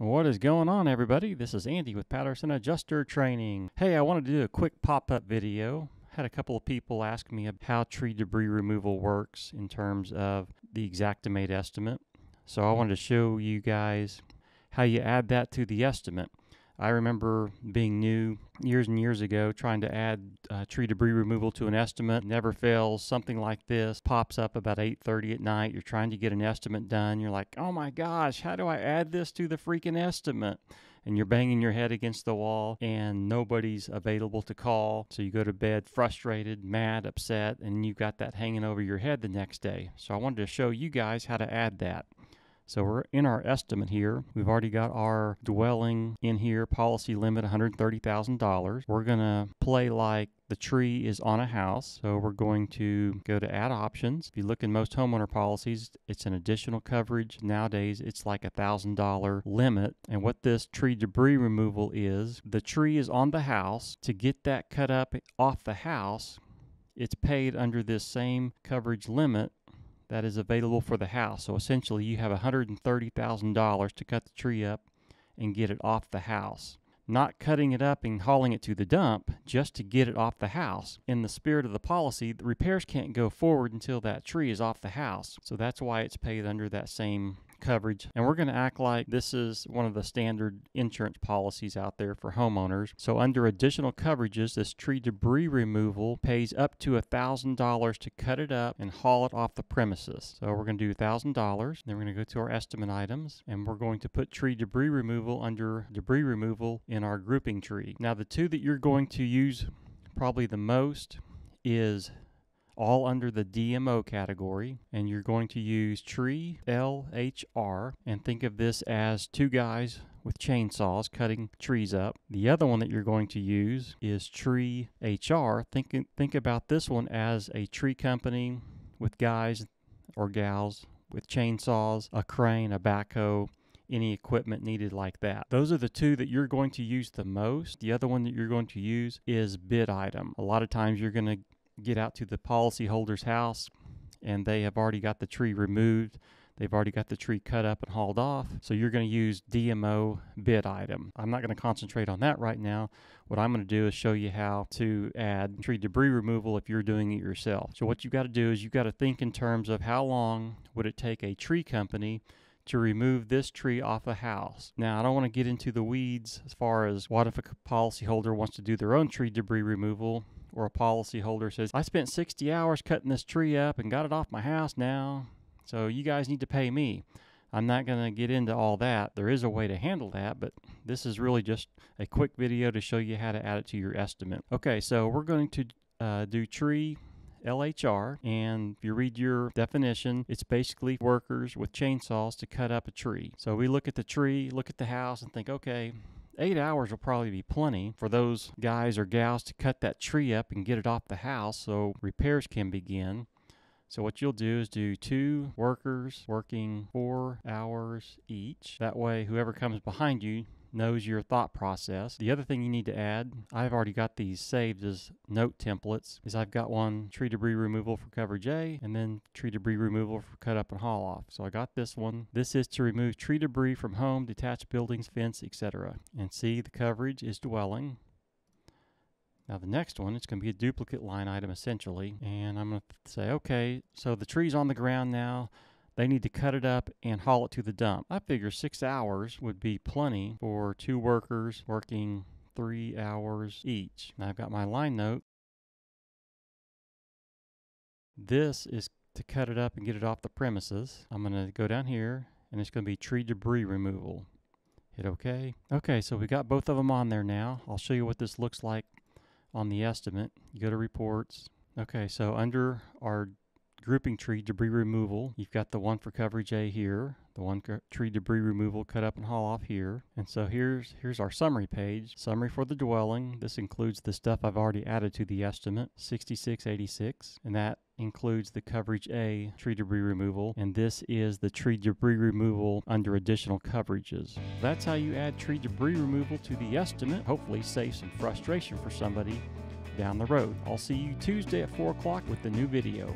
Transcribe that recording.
What is going on, everybody? This is Andy with Patterson Adjuster Training. Hey, I wanted to do a quick pop up video. Had a couple of people ask me about how tree debris removal works in terms of the Xactimate estimate. So I wanted to show you guys how you add that to the estimate. I remember being new years and years ago trying to add uh, tree debris removal to an estimate. Never fails. Something like this pops up about 8:30 at night. You're trying to get an estimate done. You're like, "Oh my gosh, how do I add this to the freaking estimate?" And you're banging your head against the wall and nobody's available to call. So you go to bed frustrated, mad, upset, and you've got that hanging over your head the next day. So I wanted to show you guys how to add that. So we're in our estimate here. We've already got our dwelling in here, policy limit $130,000. We're going to play like the tree is on a house. So we're going to go to add options. If you look in most homeowner policies, it's an additional coverage. Nowadays, it's like a $1,000 limit. And what this tree debris removal is, the tree is on the house. To get that cut up off the house, it's paid under this same coverage limit that is available for the house. So essentially, you have $130,000 to cut the tree up and get it off the house. Not cutting it up and hauling it to the dump just to get it off the house. In the spirit of the policy, the repairs can't go forward until that tree is off the house. So that's why it's paid under that same coverage. And we're going to act like this is one of the standard insurance policies out there for homeowners. So, under additional coverages, this tree debris removal pays up to $1,000 to cut it up and haul it off the premises. So, we're going to do $1,000. Then we're going to go to our estimate items and we're going to put tree debris removal under debris removal in our grouping tree. Now, the two that you're going to use probably the most is all under the DMO category, and you're going to use tree LHR and think of this as two guys with chainsaws cutting trees up. The other one that you're going to use is tree HR. Think think about this one as a tree company with guys or gals with chainsaws, a crane, a backhoe, any equipment needed like that. Those are the two that you're going to use the most. The other one that you're going to use is bid item. A lot of times you're going to get out to the policyholder's house and they have already got the tree removed. They've already got the tree cut up and hauled off. So you're going to use DMO bid item. I'm not going to concentrate on that right now. What I'm going to do is show you how to add tree debris removal if you're doing it yourself. So what you've got to do is you've got to think in terms of how long would it take a tree company to remove this tree off a house. Now, I don't want to get into the weeds as far as what if a policyholder wants to do their own tree debris removal or a policyholder says, I spent 60 hours cutting this tree up and got it off my house now, so you guys need to pay me. I'm not going to get into all that. There is a way to handle that, but this is really just a quick video to show you how to add it to your estimate. Okay, so we're going to uh, do tree LHR, and if you read your definition, it's basically workers with chainsaws to cut up a tree. So we look at the tree, look at the house, and think, okay, eight hours will probably be plenty for those guys or gals to cut that tree up and get it off the house so repairs can begin. So what you'll do is do two workers working four hours each. That way, whoever comes behind you knows your thought process. The other thing you need to add, I've already got these saved as note templates, is I've got one tree debris removal for coverage A and then tree debris removal for cut up and haul off. So I got this one. This is to remove tree debris from home, detached buildings, fence, etc. And see the coverage is dwelling. Now the next one, it's going to be a duplicate line item essentially. And I'm going to say, okay, so the tree's on the ground now. They need to cut it up and haul it to the dump. I figure six hours would be plenty for two workers working three hours each. I've got my line note. This is to cut it up and get it off the premises. I'm going to go down here and it's going to be tree debris removal. Hit OK. Okay, so we got both of them on there now. I'll show you what this looks like on the estimate. You go to reports. Okay, so under our grouping tree debris removal. You've got the one for coverage A here, the one tree debris removal cut up and haul off here. And so here's here's our summary page. Summary for the dwelling. This includes the stuff I've already added to the estimate, 6686, and that includes the coverage A tree debris removal, and this is the tree debris removal under additional coverages. That's how you add tree debris removal to the estimate. Hopefully save some frustration for somebody down the road. I'll see you Tuesday at 4 o'clock with the new video.